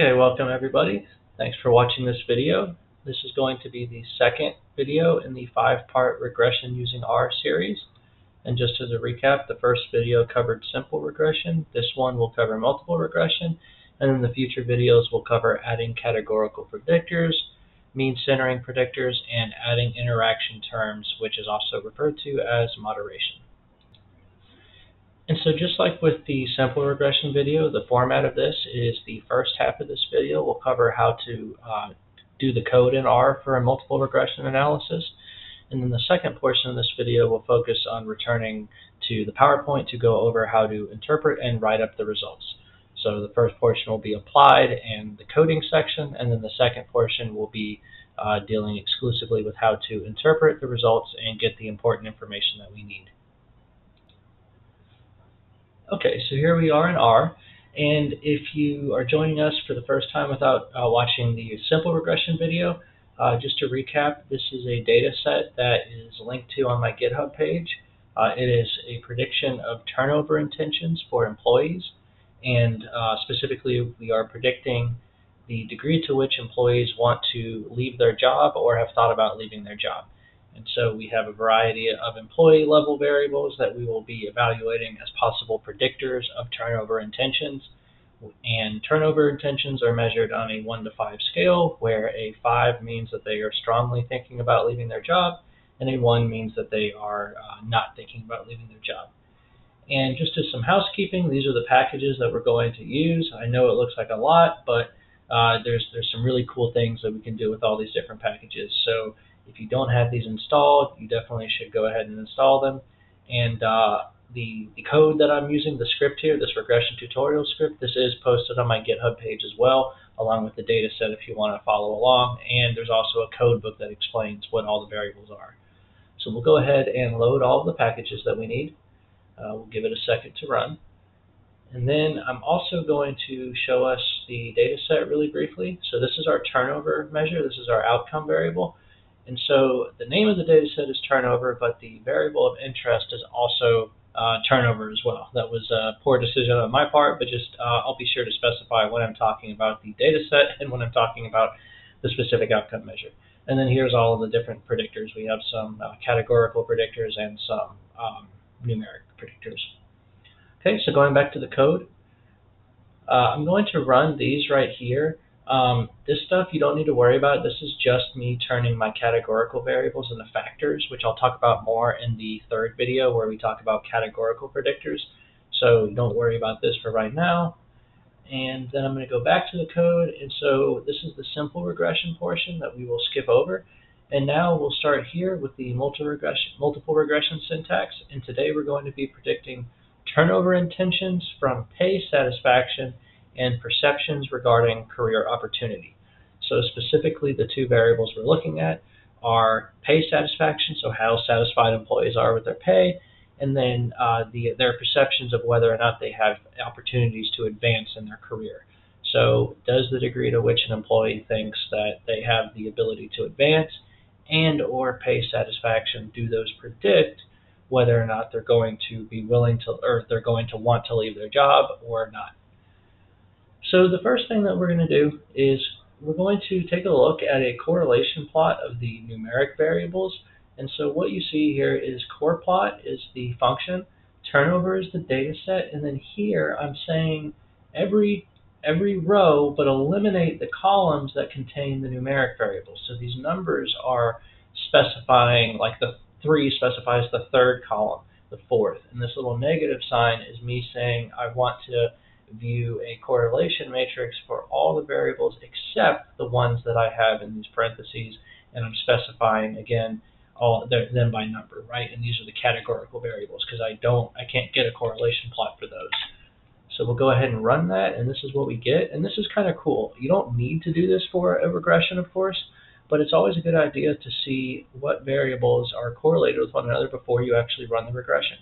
Okay, welcome everybody. Thanks for watching this video. This is going to be the second video in the five-part regression using R series. And just as a recap, the first video covered simple regression. This one will cover multiple regression. And then the future videos will cover adding categorical predictors, mean centering predictors, and adding interaction terms, which is also referred to as moderation. And so just like with the simple regression video, the format of this is the first half of this video will cover how to uh, do the code in R for a multiple regression analysis. And then the second portion of this video will focus on returning to the PowerPoint to go over how to interpret and write up the results. So the first portion will be applied and the coding section, and then the second portion will be uh, dealing exclusively with how to interpret the results and get the important information that we need. Okay, so here we are in R. And if you are joining us for the first time without uh, watching the simple regression video, uh, just to recap, this is a data set that is linked to on my GitHub page. Uh, it is a prediction of turnover intentions for employees. And uh, specifically, we are predicting the degree to which employees want to leave their job or have thought about leaving their job. And so we have a variety of employee level variables that we will be evaluating as possible predictors of turnover intentions. And turnover intentions are measured on a 1 to 5 scale, where a 5 means that they are strongly thinking about leaving their job, and a 1 means that they are uh, not thinking about leaving their job. And just as some housekeeping, these are the packages that we're going to use. I know it looks like a lot, but uh, there's there's some really cool things that we can do with all these different packages. So if you don't have these installed, you definitely should go ahead and install them. And uh, the, the code that I'm using, the script here, this regression tutorial script, this is posted on my GitHub page as well, along with the data set if you want to follow along. And there's also a code book that explains what all the variables are. So we'll go ahead and load all of the packages that we need. Uh, we'll give it a second to run. And then I'm also going to show us the data set really briefly. So this is our turnover measure. This is our outcome variable. And so the name of the data set is turnover, but the variable of interest is also uh, turnover as well. That was a poor decision on my part, but just uh, I'll be sure to specify when I'm talking about the data set and when I'm talking about the specific outcome measure. And then here's all of the different predictors. We have some uh, categorical predictors and some um, numeric predictors. Okay, so going back to the code, uh, I'm going to run these right here. Um, this stuff you don't need to worry about. This is just me turning my categorical variables into factors, which I'll talk about more in the third video where we talk about categorical predictors. So don't worry about this for right now. And then I'm going to go back to the code. And so this is the simple regression portion that we will skip over. And now we'll start here with the multiple regression, multiple regression syntax. And today we're going to be predicting turnover intentions from pay satisfaction and perceptions regarding career opportunity. So specifically, the two variables we're looking at are pay satisfaction, so how satisfied employees are with their pay, and then uh, the, their perceptions of whether or not they have opportunities to advance in their career. So does the degree to which an employee thinks that they have the ability to advance and or pay satisfaction, do those predict whether or not they're going to be willing to, or they're going to want to leave their job or not. So the first thing that we're going to do is we're going to take a look at a correlation plot of the numeric variables. And so what you see here is corrplot is the function, turnover is the data set, and then here I'm saying every every row but eliminate the columns that contain the numeric variables. So these numbers are specifying like the three specifies the third column, the fourth. And this little negative sign is me saying I want to view a correlation matrix for all the variables except the ones that I have in these parentheses, and I'm specifying again all them by number, right? And these are the categorical variables because I don't, I can't get a correlation plot for those. So we'll go ahead and run that, and this is what we get. And this is kind of cool. You don't need to do this for a regression, of course, but it's always a good idea to see what variables are correlated with one another before you actually run the regression.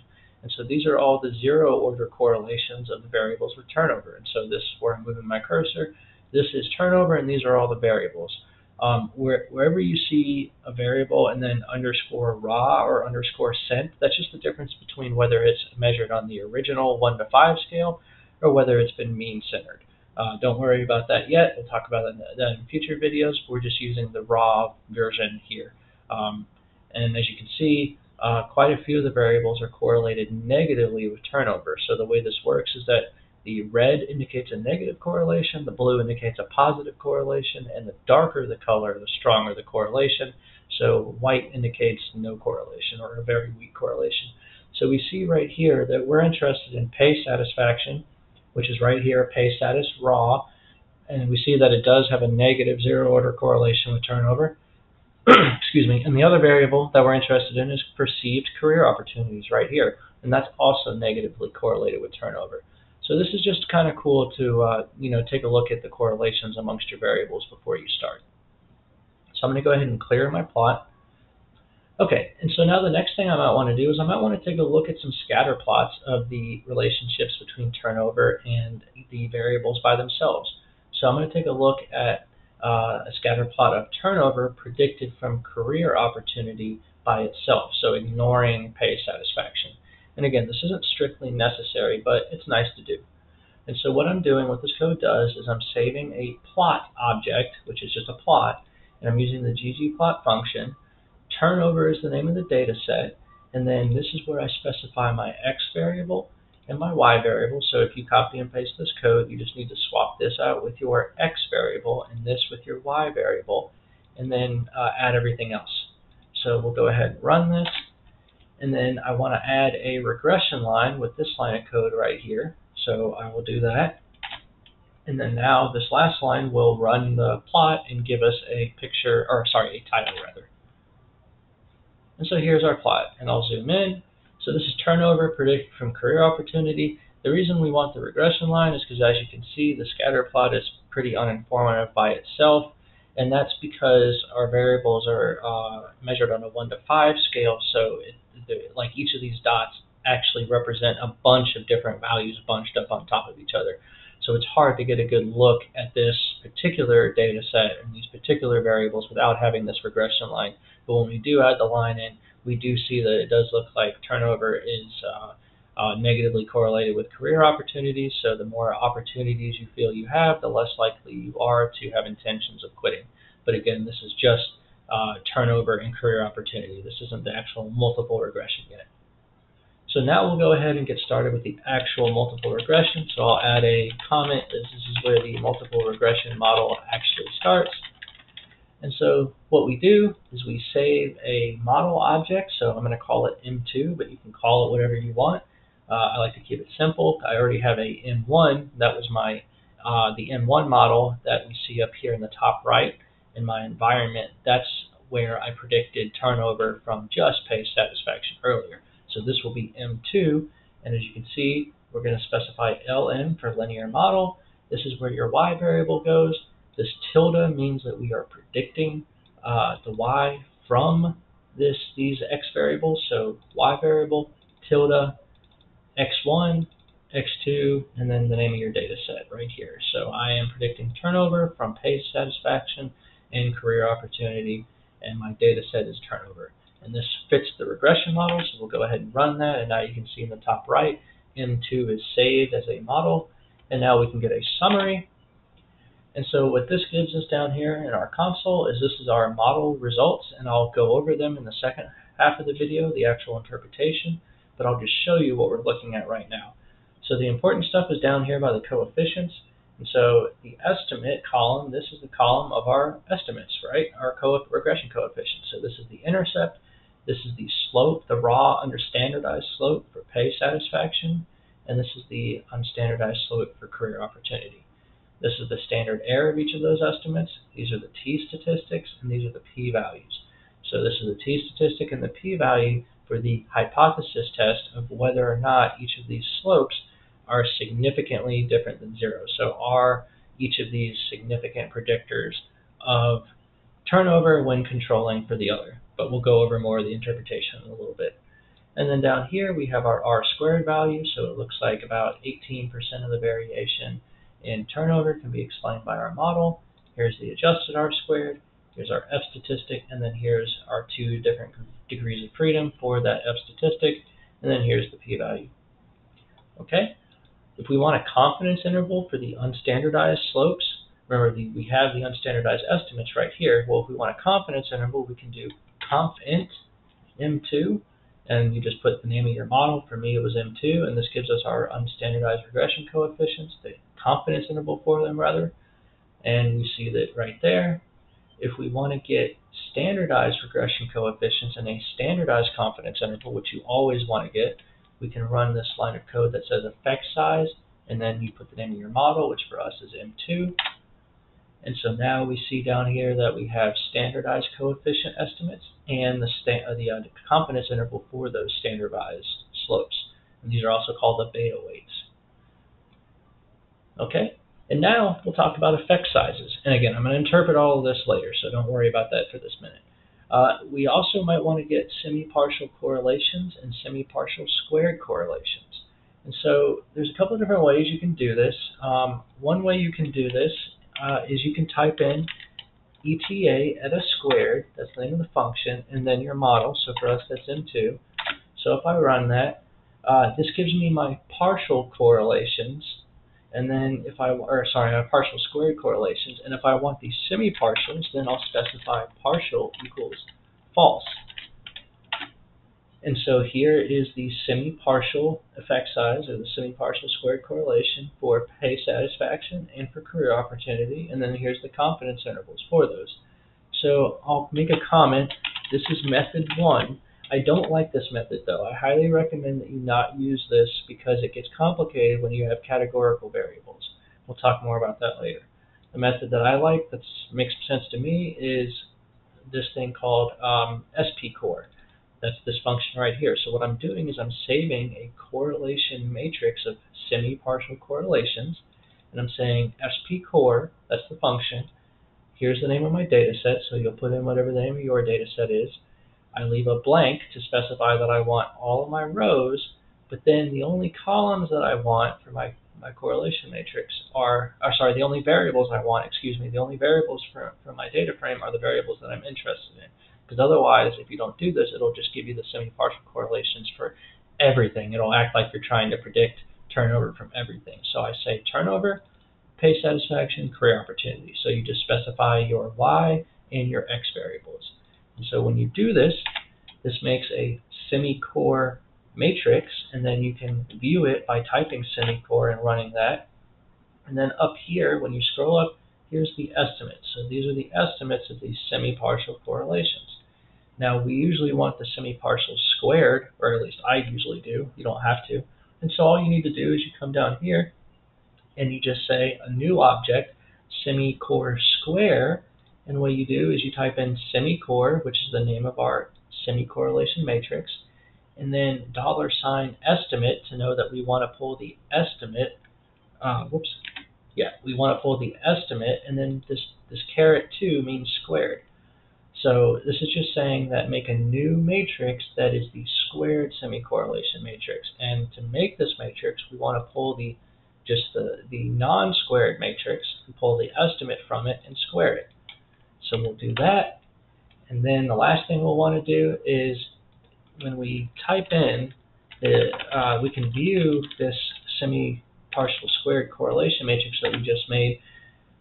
And so these are all the zero order correlations of the variables with turnover. And so this, is where I'm moving my cursor, this is turnover, and these are all the variables. Um, where, wherever you see a variable and then underscore raw or underscore cent, that's just the difference between whether it's measured on the original 1 to 5 scale or whether it's been mean centered. Uh, don't worry about that yet. We'll talk about that in future videos. We're just using the raw version here. Um, and as you can see, uh, quite a few of the variables are correlated negatively with turnover. So the way this works is that the red indicates a negative correlation, the blue indicates a positive correlation, and the darker the color, the stronger the correlation. So white indicates no correlation or a very weak correlation. So we see right here that we're interested in pay satisfaction, which is right here, pay status raw, and we see that it does have a negative zero order correlation with turnover. Excuse me. And the other variable that we're interested in is perceived career opportunities right here, and that's also negatively correlated with turnover. So this is just kind of cool to uh, you know take a look at the correlations amongst your variables before you start. So I'm going to go ahead and clear my plot. Okay, and so now the next thing I might want to do is I might want to take a look at some scatter plots of the relationships between turnover and the variables by themselves. So I'm going to take a look at uh, a scatter plot of turnover predicted from career opportunity by itself, so ignoring pay satisfaction. And again, this isn't strictly necessary, but it's nice to do. And so what I'm doing, what this code does, is I'm saving a plot object, which is just a plot, and I'm using the ggplot function turnover is the name of the data set, and then this is where I specify my x variable and my y variable. So if you copy and paste this code, you just need to swap this out with your x variable and this with your y variable, and then uh, add everything else. So we'll go ahead and run this, and then I want to add a regression line with this line of code right here. So I will do that. And then now this last line will run the plot and give us a picture, or sorry, a title rather. And so here's our plot, and I'll zoom in. So this is turnover predicted from career opportunity. The reason we want the regression line is because as you can see, the scatter plot is pretty uninformative by itself, and that's because our variables are uh, measured on a 1 to 5 scale, so it, like each of these dots actually represent a bunch of different values bunched up on top of each other. So it's hard to get a good look at this particular data set and these particular variables without having this regression line. But when we do add the line in, we do see that it does look like turnover is uh, uh, negatively correlated with career opportunities. So the more opportunities you feel you have, the less likely you are to have intentions of quitting. But again, this is just uh, turnover and career opportunity. This isn't the actual multiple regression yet. So now we'll go ahead and get started with the actual multiple regression. So I'll add a comment that this is where the multiple regression model actually starts. And so what we do is we save a model object. So I'm going to call it M2, but you can call it whatever you want. Uh, I like to keep it simple. I already have a M1. That was my uh, the M1 model that we see up here in the top right in my environment. That's where I predicted turnover from just pay satisfaction earlier. So this will be M2, and as you can see, we're going to specify LM for linear model. This is where your Y variable goes. This tilde means that we are predicting uh, the Y from this these X variables. So Y variable, tilde, X1, X2, and then the name of your data set right here. So I am predicting turnover from pay satisfaction and career opportunity, and my data set is turnover. And this fits the regression model, so we'll go ahead and run that. And now you can see in the top right, M2 is saved as a model. And now we can get a summary. And so what this gives us down here in our console is this is our model results, and I'll go over them in the second half of the video, the actual interpretation, but I'll just show you what we're looking at right now. So the important stuff is down here by the coefficients. And so the estimate column, this is the column of our estimates, right? Our co regression coefficient. So this is the intercept, this is the slope, the raw understandardized slope for pay satisfaction, and this is the unstandardized slope for career opportunity. This is the standard error of each of those estimates. These are the t-statistics, and these are the p-values. So this is the t-statistic and the p-value for the hypothesis test of whether or not each of these slopes are significantly different than zero. So are each of these significant predictors of turnover when controlling for the other but we'll go over more of the interpretation in a little bit. And then down here we have our R squared value, so it looks like about 18% of the variation in turnover can be explained by our model. Here's the adjusted R squared, here's our F statistic, and then here's our two different degrees of freedom for that F statistic, and then here's the p-value. Okay, If we want a confidence interval for the unstandardized slopes, remember the, we have the unstandardized estimates right here. Well, if we want a confidence interval, we can do confint M2, and you just put the name of your model. For me, it was M2, and this gives us our unstandardized regression coefficients, the confidence interval for them, rather. And we see that right there, if we want to get standardized regression coefficients and a standardized confidence interval, which you always want to get, we can run this line of code that says effect size, and then you put the name of your model, which for us is M2. And so now we see down here that we have standardized coefficient estimates and the, uh, the uh, confidence interval for those standardized slopes. And these are also called the beta weights. Okay, and now we'll talk about effect sizes. And again, I'm going to interpret all of this later, so don't worry about that for this minute. Uh, we also might want to get semi-partial correlations and semi-partial squared correlations. And so there's a couple of different ways you can do this. Um, one way you can do this uh, is you can type in eta eta squared, that's the name of the function, and then your model. So for us, that's M2. So if I run that, uh, this gives me my partial correlations and then if I, or sorry, have partial squared correlations, and if I want these semi-partials, then I'll specify partial equals false. And so here is the semi-partial effect size, or the semi-partial squared correlation for pay satisfaction and for career opportunity, and then here's the confidence intervals for those. So I'll make a comment. This is method one, I don't like this method though. I highly recommend that you not use this because it gets complicated when you have categorical variables. We'll talk more about that later. The method that I like that makes sense to me is this thing called um, spcor. That's this function right here. So what I'm doing is I'm saving a correlation matrix of semi-partial correlations, and I'm saying spcor, that's the function. Here's the name of my data set, so you'll put in whatever the name of your data set is. I leave a blank to specify that I want all of my rows, but then the only columns that I want for my, my correlation matrix are, are, sorry, the only variables I want, excuse me, the only variables for, for my data frame are the variables that I'm interested in. Because otherwise, if you don't do this, it'll just give you the semi-partial correlations for everything. It'll act like you're trying to predict turnover from everything. So I say turnover, pay satisfaction, career opportunity. So you just specify your Y and your X variables. And so when you do this, this makes a semi-core matrix, and then you can view it by typing semi-core and running that. And then up here, when you scroll up, here's the estimates. So these are the estimates of these semi-partial correlations. Now we usually want the semi-partial squared, or at least I usually do. You don't have to. And so all you need to do is you come down here and you just say a new object, semi-core square, and what you do is you type in semi-core, which is the name of our semi-correlation matrix, and then dollar sign estimate to know that we want to pull the estimate. Uh, whoops. Yeah, we want to pull the estimate, and then this this caret 2 means squared. So this is just saying that make a new matrix that is the squared semi-correlation matrix. And to make this matrix, we want to pull the just the, the non-squared matrix and pull the estimate from it and square it. So we'll do that. And then the last thing we'll want to do is when we type in, the, uh, we can view this semi-partial squared correlation matrix that we just made.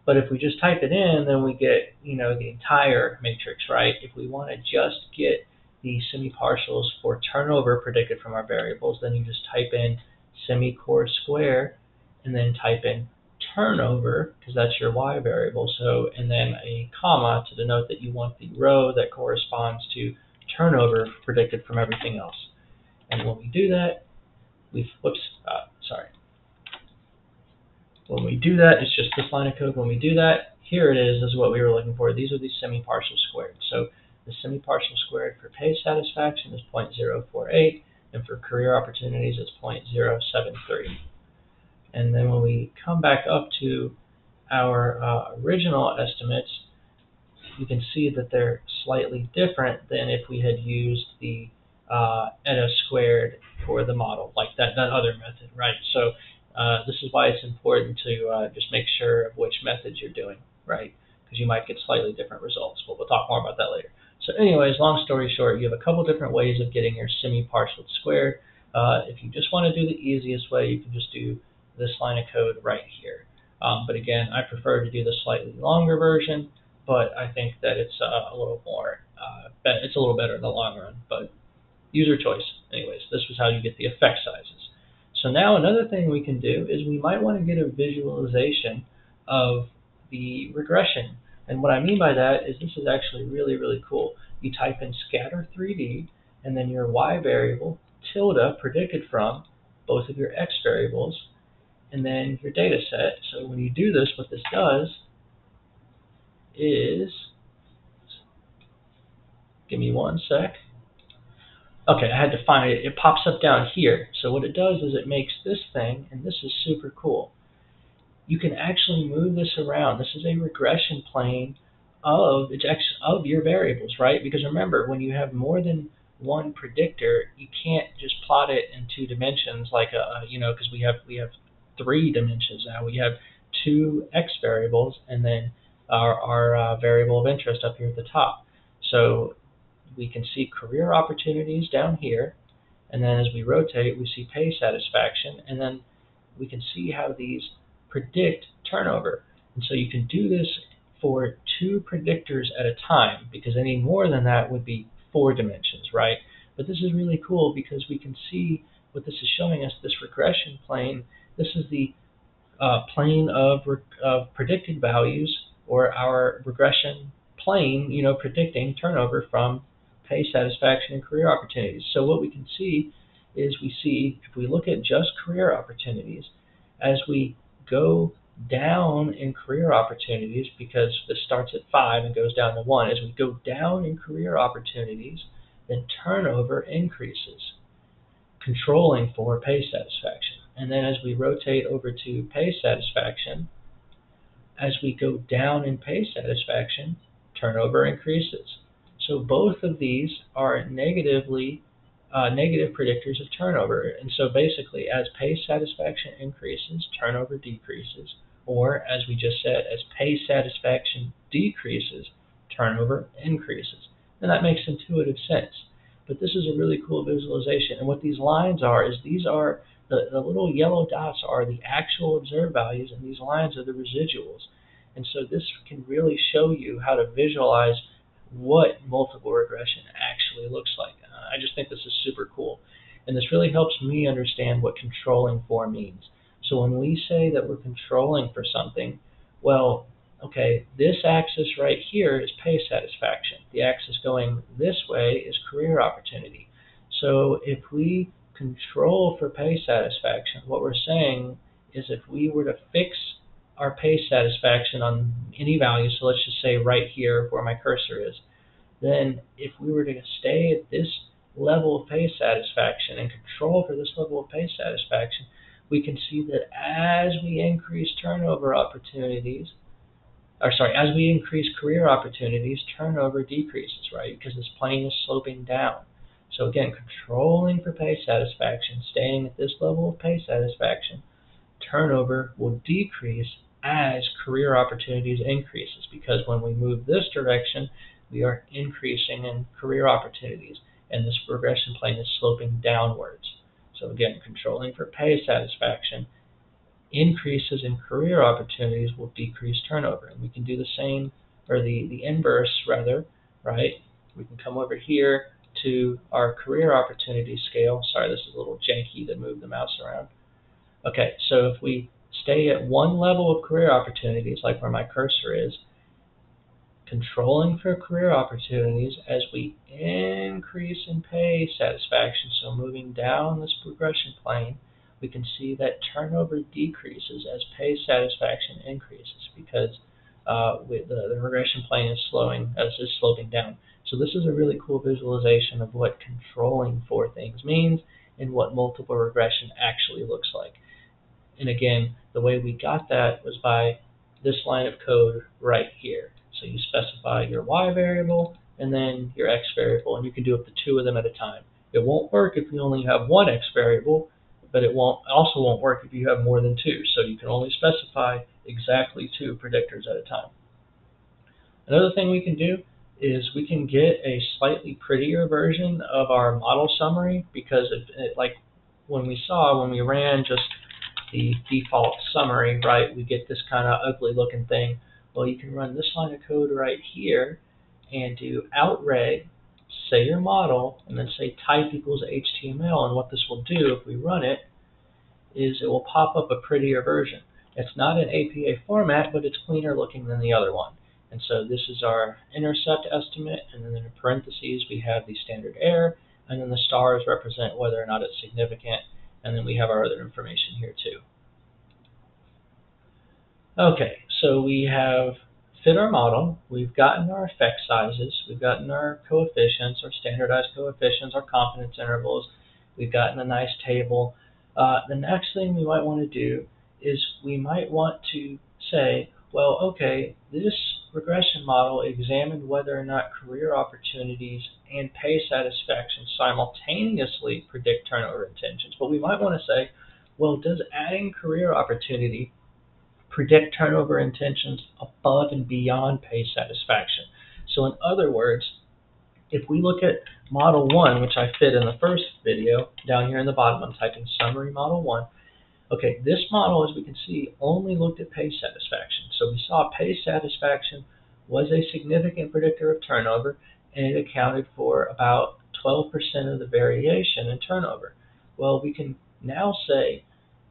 But if we just type it in, then we get, you know, the entire matrix, right? If we want to just get the semi-partials for turnover predicted from our variables, then you just type in semi-core square and then type in turnover, because that's your y variable, so, and then a comma to denote that you want the row that corresponds to turnover predicted from everything else. And when we do that, we, whoops, uh, sorry. When we do that, it's just this line of code. When we do that, here it is, this is what we were looking for. These are the semi-partial squared. So the semi-partial squared for pay satisfaction is 0.048, and for career opportunities it's 0.073. And then when we come back up to our uh, original estimates, you can see that they're slightly different than if we had used the uh, eta squared for the model, like that, that other method, right? So uh, this is why it's important to uh, just make sure of which methods you're doing, right? Because you might get slightly different results, but we'll talk more about that later. So anyways, long story short, you have a couple different ways of getting your semi-partial squared. Uh, if you just want to do the easiest way, you can just do this line of code right here. Um, but again, I prefer to do the slightly longer version, but I think that it's uh, a little more, uh, it's a little better in the long run, but user choice. Anyways, this was how you get the effect sizes. So now another thing we can do is we might want to get a visualization of the regression. And what I mean by that is this is actually really, really cool. You type in scatter 3D and then your y variable tilde predicted from both of your x variables and then your data set. So when you do this, what this does is, give me one sec. Okay, I had to find it. It pops up down here. So what it does is it makes this thing, and this is super cool. You can actually move this around. This is a regression plane of of your variables, right? Because remember, when you have more than one predictor, you can't just plot it in two dimensions like a you know because we have we have three dimensions now. We have two x variables and then our, our uh, variable of interest up here at the top. So we can see career opportunities down here, and then as we rotate, we see pay satisfaction, and then we can see how these predict turnover. And so you can do this for two predictors at a time, because any more than that would be four dimensions, right? But this is really cool because we can see what this is showing us, this regression plane. This is the uh, plane of, of predicted values or our regression plane, you know, predicting turnover from pay satisfaction and career opportunities. So what we can see is we see if we look at just career opportunities, as we go down in career opportunities, because this starts at five and goes down to one, as we go down in career opportunities, then turnover increases, controlling for pay satisfaction. And then as we rotate over to pay satisfaction, as we go down in pay satisfaction, turnover increases. So both of these are negatively uh, negative predictors of turnover. And so basically, as pay satisfaction increases, turnover decreases. Or, as we just said, as pay satisfaction decreases, turnover increases. And that makes intuitive sense. But this is a really cool visualization. And what these lines are is these are the, the little yellow dots are the actual observed values, and these lines are the residuals. And so this can really show you how to visualize what multiple regression actually looks like. Uh, I just think this is super cool. And this really helps me understand what controlling for means. So when we say that we're controlling for something, well, okay, this axis right here is pay satisfaction. The axis going this way is career opportunity. So if we control for pay satisfaction, what we're saying is if we were to fix our pay satisfaction on any value, so let's just say right here where my cursor is, then if we were to stay at this level of pay satisfaction and control for this level of pay satisfaction, we can see that as we increase turnover opportunities, or sorry, as we increase career opportunities, turnover decreases, right? Because this plane is sloping down. So again, controlling for pay satisfaction, staying at this level of pay satisfaction, turnover will decrease as career opportunities increases because when we move this direction, we are increasing in career opportunities and this regression plane is sloping downwards. So again, controlling for pay satisfaction, increases in career opportunities will decrease turnover. And we can do the same, or the, the inverse rather, right? We can come over here to our career opportunity scale. Sorry, this is a little janky to move the mouse around. Okay, so if we stay at one level of career opportunities, like where my cursor is, controlling for career opportunities as we increase in pay satisfaction, so moving down this regression plane, we can see that turnover decreases as pay satisfaction increases because uh, the, the regression plane is slowing as is sloping down. So this is a really cool visualization of what controlling for things means and what multiple regression actually looks like. And again, the way we got that was by this line of code right here. So you specify your y variable and then your x variable, and you can do up to two of them at a time. It won't work if you only have one x variable, but it won't also won't work if you have more than two. So you can only specify exactly two predictors at a time. Another thing we can do is we can get a slightly prettier version of our model summary because it, it, like when we saw when we ran just the default summary, right, we get this kind of ugly looking thing. Well, you can run this line of code right here and do outreg, say your model, and then say type equals HTML. And what this will do if we run it is it will pop up a prettier version. It's not an APA format, but it's cleaner looking than the other one. And so this is our intercept estimate, and then in parentheses we have the standard error, and then the stars represent whether or not it's significant, and then we have our other information here too. Okay, so we have fit our model, we've gotten our effect sizes, we've gotten our coefficients, our standardized coefficients, our confidence intervals, we've gotten a nice table. Uh, the next thing we might want to do is we might want to say, well, okay, this regression model examined whether or not career opportunities and pay satisfaction simultaneously predict turnover intentions. But we might want to say, well, does adding career opportunity predict turnover intentions above and beyond pay satisfaction? So in other words, if we look at model 1, which I fit in the first video, down here in the bottom, I'm typing summary model 1, Okay, this model, as we can see, only looked at pay satisfaction. So we saw pay satisfaction was a significant predictor of turnover, and it accounted for about 12% of the variation in turnover. Well, we can now say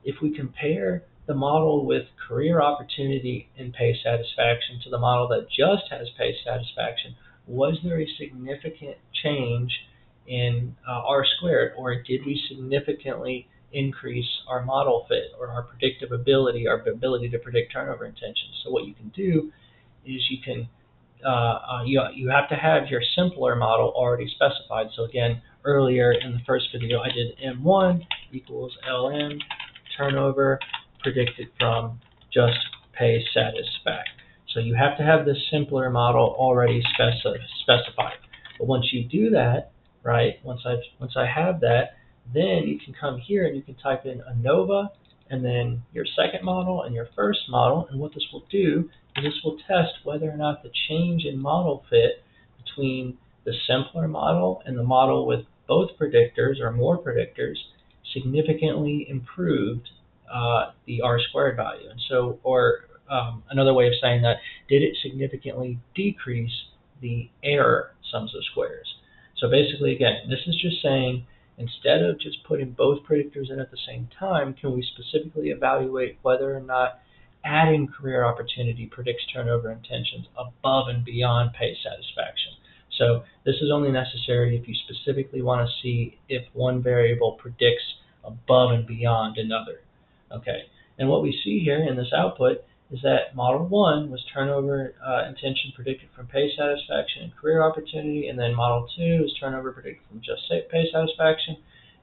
if we compare the model with career opportunity and pay satisfaction to the model that just has pay satisfaction, was there a significant change in uh, R squared, or did we significantly increase our model fit or our predictive ability, our ability to predict turnover intentions. So what you can do is you can uh, uh, you, you have to have your simpler model already specified. So again, earlier in the first video, I did M1 equals LM turnover predicted from just pay satisfact. So you have to have this simpler model already speci specified. But once you do that, right, once I once I have that, then you can come here and you can type in ANOVA and then your second model and your first model. And what this will do is this will test whether or not the change in model fit between the simpler model and the model with both predictors or more predictors significantly improved uh, the R squared value. And so, or um, another way of saying that, did it significantly decrease the error sums of squares? So basically, again, this is just saying Instead of just putting both predictors in at the same time, can we specifically evaluate whether or not adding career opportunity predicts turnover intentions above and beyond pay satisfaction? So this is only necessary if you specifically want to see if one variable predicts above and beyond another. Okay, and what we see here in this output is that model one was turnover uh, intention predicted from pay satisfaction and career opportunity, and then model two is turnover predicted from just pay satisfaction.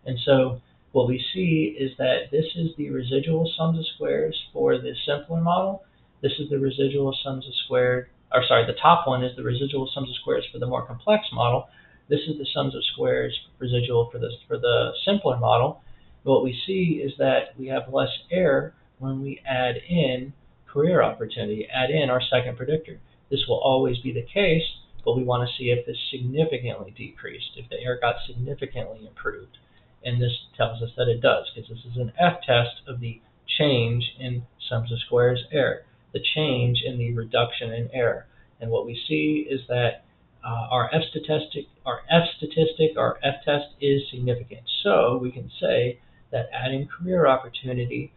And so what we see is that this is the residual sums of squares for the simpler model. This is the residual sums of squared, or sorry, the top one is the residual sums of squares for the more complex model. This is the sums of squares residual for the for the simpler model. What we see is that we have less error when we add in career opportunity, add in our second predictor. This will always be the case, but we want to see if this significantly decreased, if the error got significantly improved. And this tells us that it does, because this is an F-test of the change in sums of squares error, the change in the reduction in error. And what we see is that uh, our F statistic, our F statistic, our F test is significant. So we can say that adding career opportunity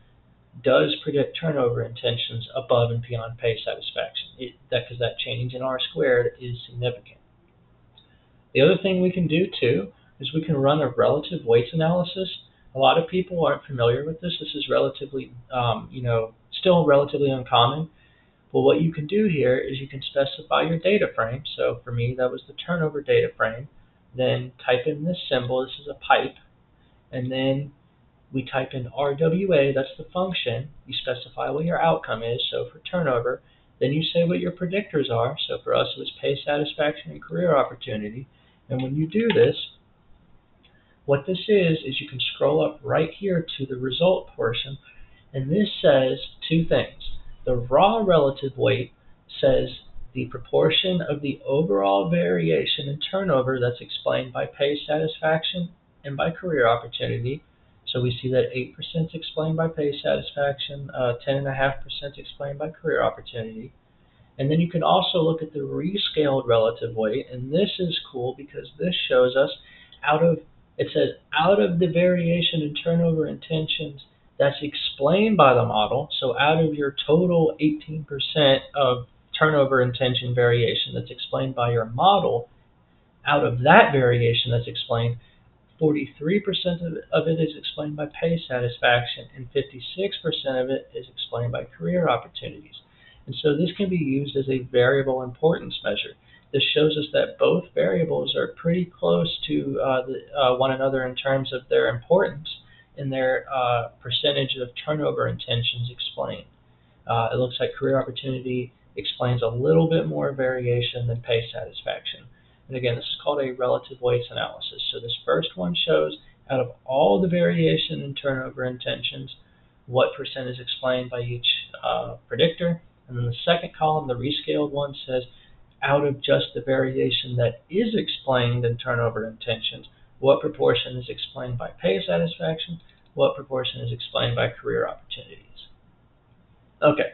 does predict turnover intentions above and beyond pay satisfaction. That because that change in R squared is significant. The other thing we can do too is we can run a relative weights analysis. A lot of people aren't familiar with this. This is relatively, um, you know, still relatively uncommon. But what you can do here is you can specify your data frame. So for me, that was the turnover data frame. Then type in this symbol. This is a pipe. And then we type in RWA, that's the function. You specify what your outcome is, so for turnover. Then you say what your predictors are. So for us, it was pay satisfaction and career opportunity. And when you do this, what this is, is you can scroll up right here to the result portion, and this says two things. The raw relative weight says the proportion of the overall variation in turnover that's explained by pay satisfaction and by career opportunity So we see that 8% is explained by pay satisfaction, uh, 10.5% explained by career opportunity. And then you can also look at the rescaled relative weight, and this is cool because this shows us out of, it says out of the variation in turnover intentions that's explained by the model, so out of your total 18% of turnover intention variation that's explained by your model, out of that variation that's explained, 43% of it is explained by pay satisfaction, and 56% of it is explained by career opportunities. And so this can be used as a variable importance measure. This shows us that both variables are pretty close to uh, the, uh, one another in terms of their importance and their uh, percentage of turnover intentions explained. Uh, it looks like career opportunity explains a little bit more variation than pay satisfaction. And again, this is called a relative weights analysis. So this first one shows out of all the variation in turnover intentions, what percent is explained by each uh, predictor. And then the second column, the rescaled one, says out of just the variation that is explained in turnover intentions, what proportion is explained by pay satisfaction, what proportion is explained by career opportunities. Okay,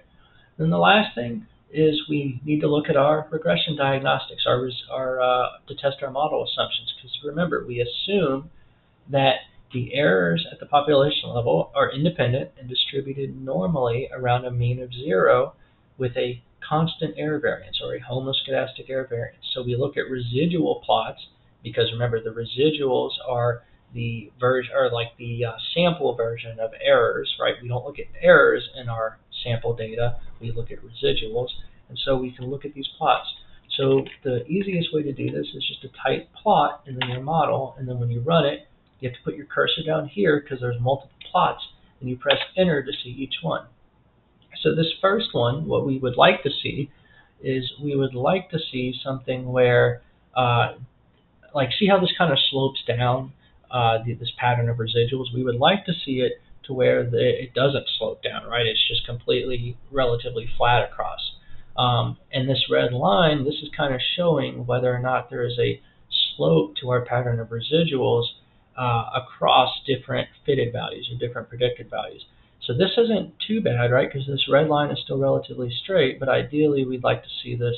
then the last thing is we need to look at our regression diagnostics, our, our uh, to test our model assumptions. Because remember, we assume that the errors at the population level are independent and distributed normally around a mean of zero with a constant error variance or a homoscedastic error variance. So we look at residual plots because remember the residuals are the version or like the uh, sample version of errors, right? We don't look at errors in our sample data, we look at residuals, and so we can look at these plots. So the easiest way to do this is just to type plot in your model, and then when you run it, you have to put your cursor down here because there's multiple plots, and you press enter to see each one. So this first one, what we would like to see is we would like to see something where, uh, like see how this kind of slopes down, uh, the, this pattern of residuals. We would like to see it to where the, it doesn't slope down, right? It's just completely relatively flat across. Um, and this red line, this is kind of showing whether or not there is a slope to our pattern of residuals uh, across different fitted values or different predicted values. So this isn't too bad, right? Because this red line is still relatively straight, but ideally we'd like to see this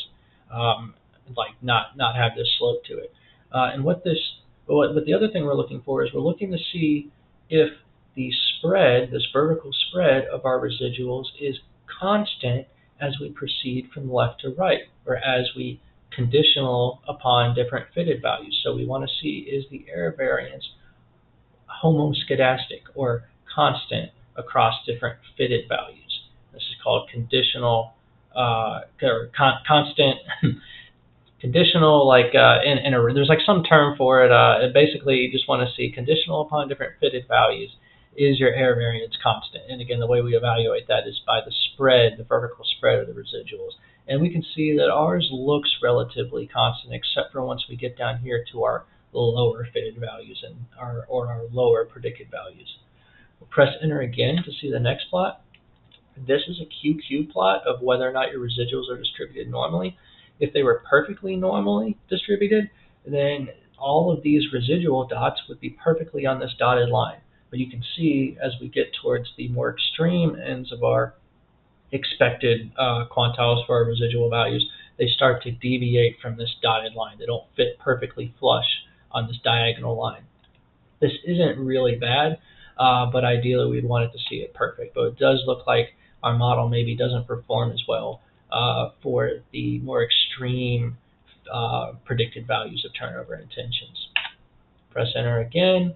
um, like not not have this slope to it. Uh, and what this, what, what the other thing we're looking for is we're looking to see if the spread, this vertical spread of our residuals is constant as we proceed from left to right, or as we conditional upon different fitted values. So we want to see is the error variance homoscedastic or constant across different fitted values. This is called conditional uh, or con constant conditional like uh, in, in a, there's like some term for it. Uh, basically, you just want to see conditional upon different fitted values is your error variance constant? And again, the way we evaluate that is by the spread, the vertical spread of the residuals. And we can see that ours looks relatively constant, except for once we get down here to our lower fitted values and our or our lower predicted values. We'll press enter again to see the next plot. This is a QQ plot of whether or not your residuals are distributed normally. If they were perfectly normally distributed, then all of these residual dots would be perfectly on this dotted line. But you can see as we get towards the more extreme ends of our expected uh, quantiles for our residual values, they start to deviate from this dotted line. They don't fit perfectly flush on this diagonal line. This isn't really bad, uh, but ideally we'd want it to see it perfect. But it does look like our model maybe doesn't perform as well uh, for the more extreme uh, predicted values of turnover intentions. Press enter again.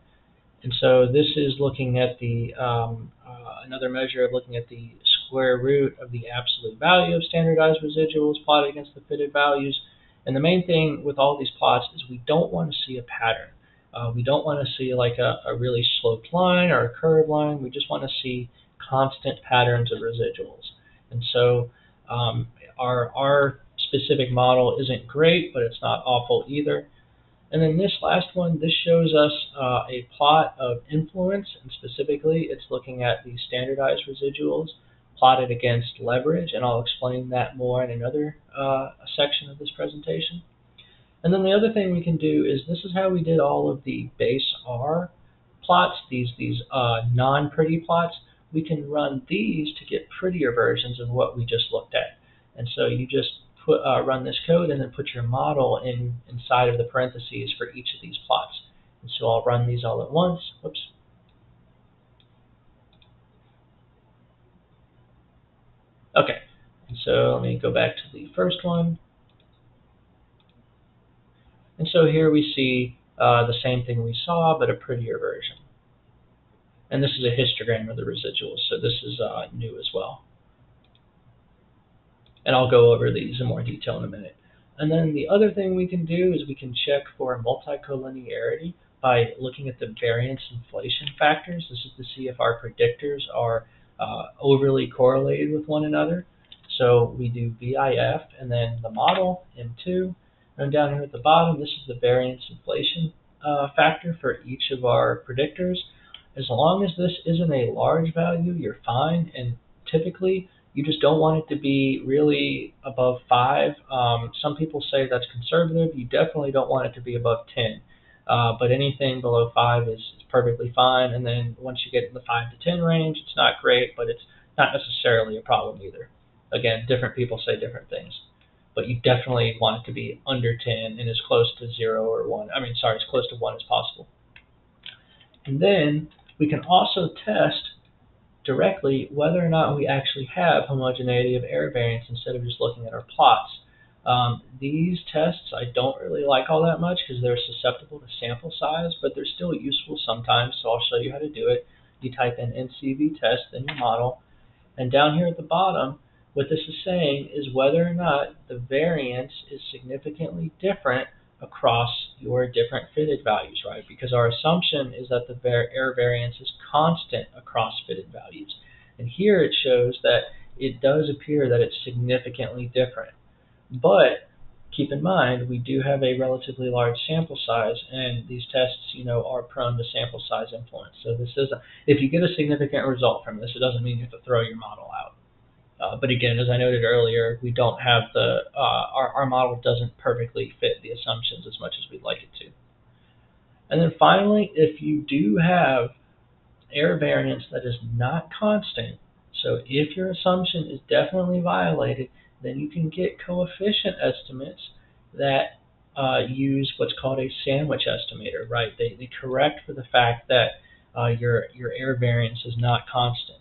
And so this is looking at the um, uh, another measure of looking at the square root of the absolute value of standardized residuals plotted against the fitted values. And the main thing with all these plots is we don't want to see a pattern. Uh, we don't want to see like a, a really sloped line or a curved line. We just want to see constant patterns of residuals. And so um, our, our specific model isn't great, but it's not awful either. And then this last one, this shows us uh, a plot of influence, and specifically it's looking at the standardized residuals plotted against leverage, and I'll explain that more in another uh, section of this presentation. And then the other thing we can do is this is how we did all of the base R plots, these these uh, non-pretty plots, we can run these to get prettier versions of what we just looked at. And so you just put uh, run this code and then put your model in inside of the parentheses for each of these plots. And so I'll run these all at once. Whoops. Okay, and so let me go back to the first one. And so here we see uh, the same thing we saw, but a prettier version. And this is a histogram of the residuals, so this is uh, new as well. And I'll go over these in more detail in a minute. And then the other thing we can do is we can check for multicollinearity by looking at the variance inflation factors. This is to see if our predictors are uh, overly correlated with one another. So we do VIF and then the model, M2. And down here at the bottom, this is the variance inflation uh, factor for each of our predictors. As long as this isn't a large value, you're fine. And typically, you just don't want it to be really above 5. Um, some people say that's conservative. You definitely don't want it to be above 10. Uh, but anything below 5 is, is perfectly fine. And then once you get in the 5 to 10 range, it's not great, but it's not necessarily a problem either. Again, different people say different things. But you definitely want it to be under 10 and as close to 0 or 1. I mean, sorry, as close to 1 as possible. And then we can also test directly whether or not we actually have homogeneity of error variance instead of just looking at our plots. Um, these tests I don't really like all that much because they're susceptible to sample size, but they're still useful sometimes, so I'll show you how to do it. You type in NCV test in your model, and down here at the bottom, what this is saying is whether or not the variance is significantly different across your different fitted values, right? Because our assumption is that the error variance is constant across fitted values. And here it shows that it does appear that it's significantly different. But keep in mind, we do have a relatively large sample size, and these tests, you know, are prone to sample size influence. So this is, a, if you get a significant result from this, it doesn't mean you have to throw your model out. Uh, but again, as I noted earlier, we don't have the uh, our our model doesn't perfectly fit the assumptions as much as we'd like it to. And then finally, if you do have error variance that is not constant, so if your assumption is definitely violated, then you can get coefficient estimates that uh, use what's called a sandwich estimator, right? They, they correct for the fact that uh, your, your error variance is not constant.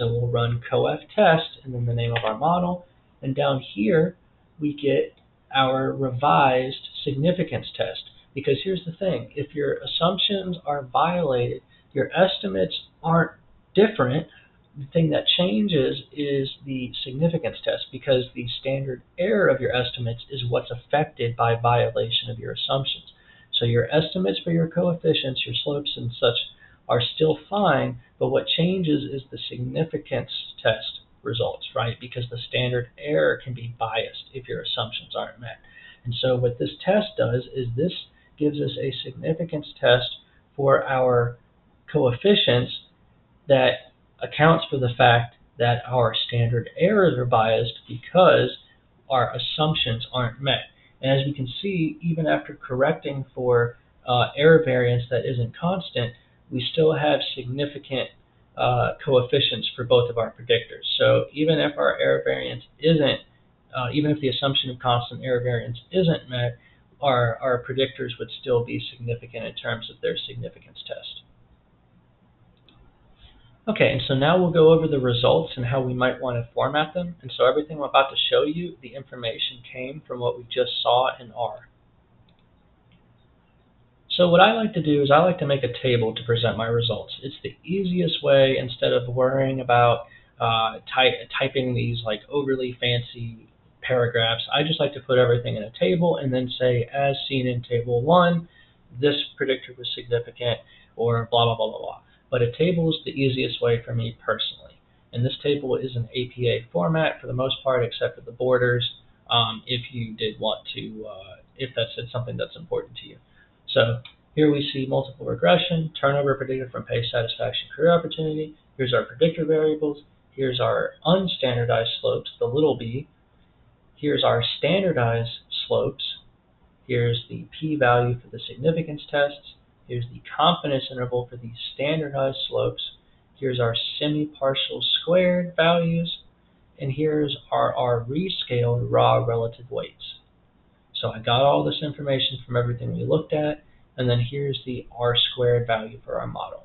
So we'll run coef test and then the name of our model. And down here, we get our revised significance test. Because here's the thing, if your assumptions are violated, your estimates aren't different. The thing that changes is the significance test because the standard error of your estimates is what's affected by violation of your assumptions. So your estimates for your coefficients, your slopes and such are still fine, but what changes is the significance test results, right? Because the standard error can be biased if your assumptions aren't met. And so what this test does is this gives us a significance test for our coefficients that accounts for the fact that our standard errors are biased because our assumptions aren't met. And as we can see, even after correcting for uh, error variance that isn't constant, we still have significant uh, coefficients for both of our predictors. So even if our error variance isn't, uh, even if the assumption of constant error variance isn't met, our, our predictors would still be significant in terms of their significance test. Okay, and so now we'll go over the results and how we might want to format them. And so everything I'm about to show you, the information came from what we just saw in R. So what I like to do is I like to make a table to present my results. It's the easiest way instead of worrying about uh, ty typing these like overly fancy paragraphs. I just like to put everything in a table and then say, as seen in table one, this predictor was significant or blah, blah, blah, blah, blah. But a table is the easiest way for me personally. And this table is an APA format for the most part, except for the borders, um, if you did want to, uh, if that's something that's important to you. So here we see multiple regression, turnover predicted from pay satisfaction career opportunity. Here's our predictor variables. Here's our unstandardized slopes, the little b. Here's our standardized slopes. Here's the p-value for the significance tests. Here's the confidence interval for these standardized slopes. Here's our semi-partial squared values. And here's our, our rescaled raw relative weights. So I got all this information from everything we looked at. And then here's the r squared value for our model.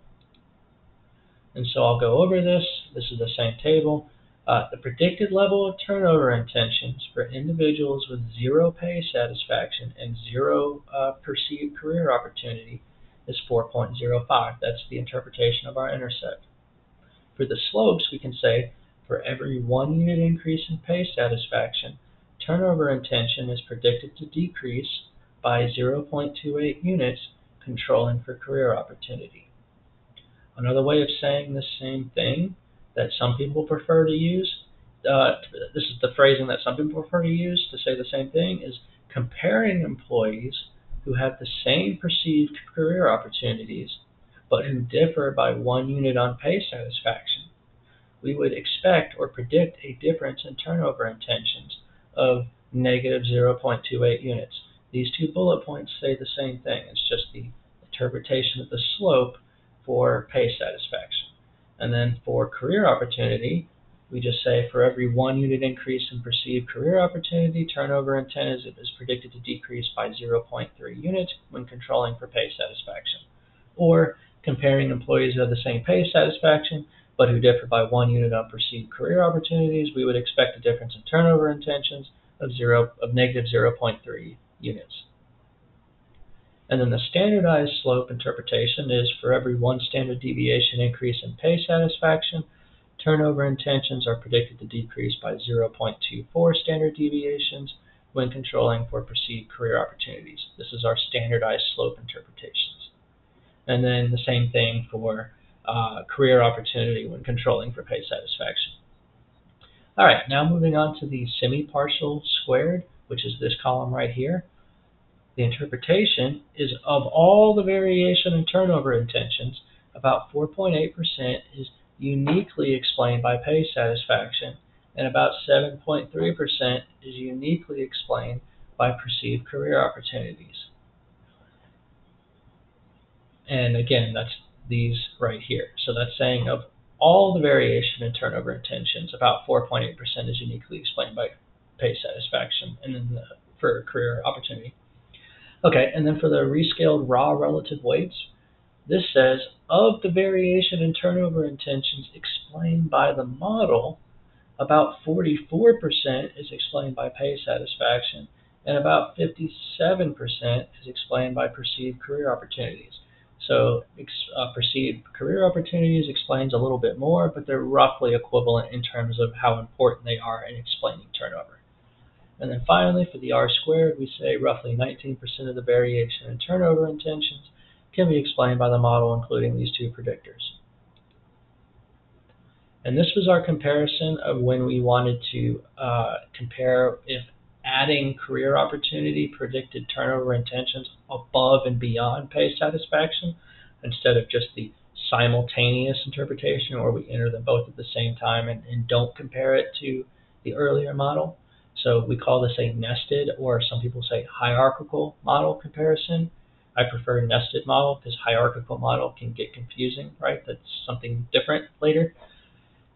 And so I'll go over this. This is the same table. Uh, the predicted level of turnover intentions for individuals with zero pay satisfaction and zero uh, perceived career opportunity is 4.05. That's the interpretation of our intercept. For the slopes, we can say for every one unit increase in pay satisfaction, turnover intention is predicted to decrease by 0.28 units, controlling for career opportunity. Another way of saying the same thing that some people prefer to use, uh, this is the phrasing that some people prefer to use to say the same thing, is comparing employees who have the same perceived career opportunities but who differ by one unit on pay satisfaction, we would expect or predict a difference in turnover intentions of negative 0.28 units. These two bullet points say the same thing. It's just the interpretation of the slope for pay satisfaction. And then for career opportunity, we just say for every one unit increase in perceived career opportunity, turnover intent is, is predicted to decrease by 0.3 units when controlling for pay satisfaction. Or comparing employees have the same pay satisfaction but who differ by one unit on perceived career opportunities, we would expect a difference in turnover intentions of zero of negative 0.3 units. And then the standardized slope interpretation is for every one standard deviation increase in pay satisfaction, turnover intentions are predicted to decrease by 0.24 standard deviations when controlling for perceived career opportunities. This is our standardized slope interpretations. And then the same thing for uh, career opportunity when controlling for pay satisfaction. All right, now moving on to the semi-partial squared, which is this column right here. The interpretation is of all the variation in turnover intentions, about 4.8% is uniquely explained by pay satisfaction, and about 7.3% is uniquely explained by perceived career opportunities. And again, that's these right here. So that's saying of all the variation in turnover intentions, about 4.8% is uniquely explained by pay satisfaction and then the, for career opportunity. Okay, and then for the rescaled raw relative weights, this says of the variation in turnover intentions explained by the model, about 44% is explained by pay satisfaction, and about 57% is explained by perceived career opportunities. So uh, perceived career opportunities explains a little bit more, but they're roughly equivalent in terms of how important they are in explaining turnover. And then finally, for the R squared, we say roughly 19% of the variation in turnover intentions can be explained by the model, including these two predictors. And this was our comparison of when we wanted to uh, compare if adding career opportunity predicted turnover intentions above and beyond pay satisfaction instead of just the simultaneous interpretation where we enter them both at the same time and, and don't compare it to the earlier model. So we call this a nested or some people say hierarchical model comparison. I prefer nested model because hierarchical model can get confusing, right? That's something different later.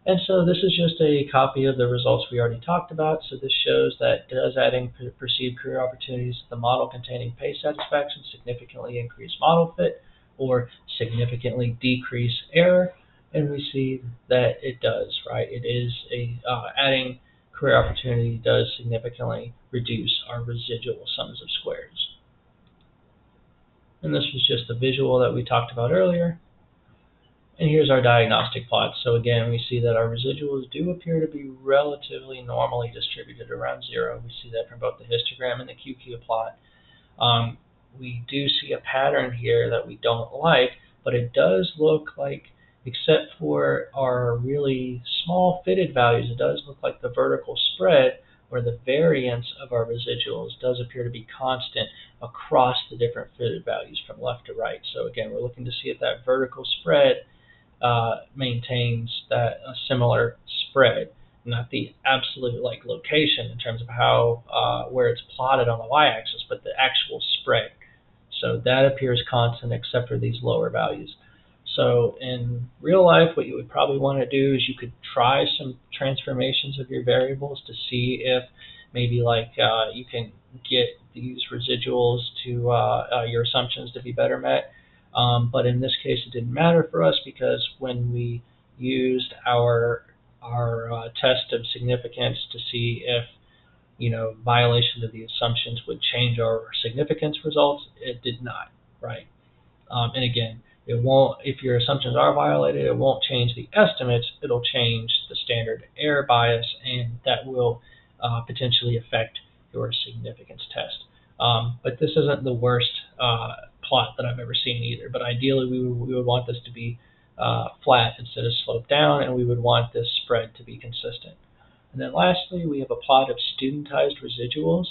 And so this is just a copy of the results we already talked about. So this shows that does adding perceived career opportunities to the model containing pay satisfaction significantly increase model fit or significantly decrease error. And we see that it does, right? It is a uh, adding career opportunity does significantly reduce our residual sums of squares. And this was just the visual that we talked about earlier. And here's our diagnostic plot. So again, we see that our residuals do appear to be relatively normally distributed around zero. We see that from both the histogram and the QQ plot. Um, we do see a pattern here that we don't like, but it does look like, except for our really small fitted values, it does look like the vertical spread where the variance of our residuals does appear to be constant across the different fitted values from left to right. So again, we're looking to see if that vertical spread uh, maintains that a similar spread, not the absolute like location in terms of how uh, where it's plotted on the y-axis, but the actual spread. So that appears constant except for these lower values. So in real life, what you would probably want to do is you could try some transformations of your variables to see if maybe like uh, you can get these residuals to uh, uh, your assumptions to be better met. Um, but in this case, it didn't matter for us because when we used our our uh, test of significance to see if you know violation of the assumptions would change our significance results, it did not, right? Um, and again, it won't, if your assumptions are violated, it won't change the estimates, it'll change the standard error bias, and that will uh, potentially affect your significance test. Um, but this isn't the worst uh, plot that I've ever seen either, but ideally we would, we would want this to be uh, flat instead of sloped down, and we would want this spread to be consistent. And then lastly, we have a plot of studentized residuals.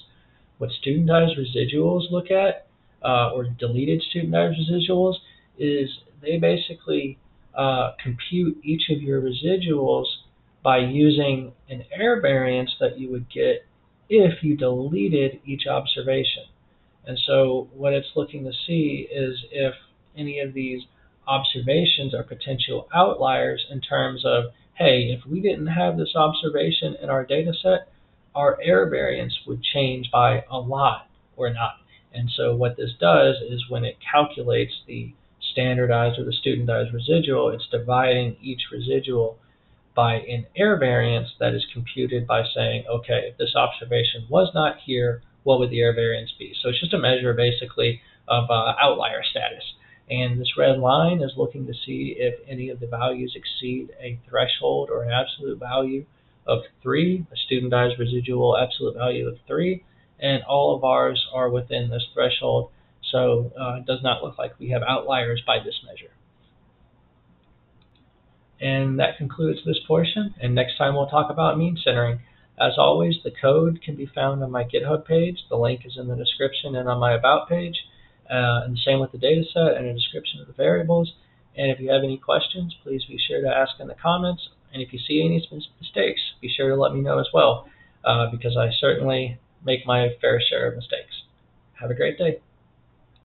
What studentized residuals look at, uh, or deleted studentized residuals, is they basically uh, compute each of your residuals by using an error variance that you would get if you deleted each observation. And so what it's looking to see is if any of these observations are potential outliers in terms of, hey, if we didn't have this observation in our data set, our error variance would change by a lot or not. And so what this does is when it calculates the standardized or the studentized residual, it's dividing each residual by an error variance that is computed by saying, okay, if this observation was not here, what would the error variance be? So it's just a measure basically of uh, outlier status. And this red line is looking to see if any of the values exceed a threshold or an absolute value of 3, a studentized residual absolute value of 3, and all of ours are within this threshold so uh, it does not look like we have outliers by this measure. And that concludes this portion. And next time we'll talk about mean centering. As always, the code can be found on my GitHub page. The link is in the description and on my About page. Uh, and the same with the dataset and a description of the variables. And if you have any questions, please be sure to ask in the comments. And if you see any mistakes, be sure to let me know as well, uh, because I certainly make my fair share of mistakes. Have a great day.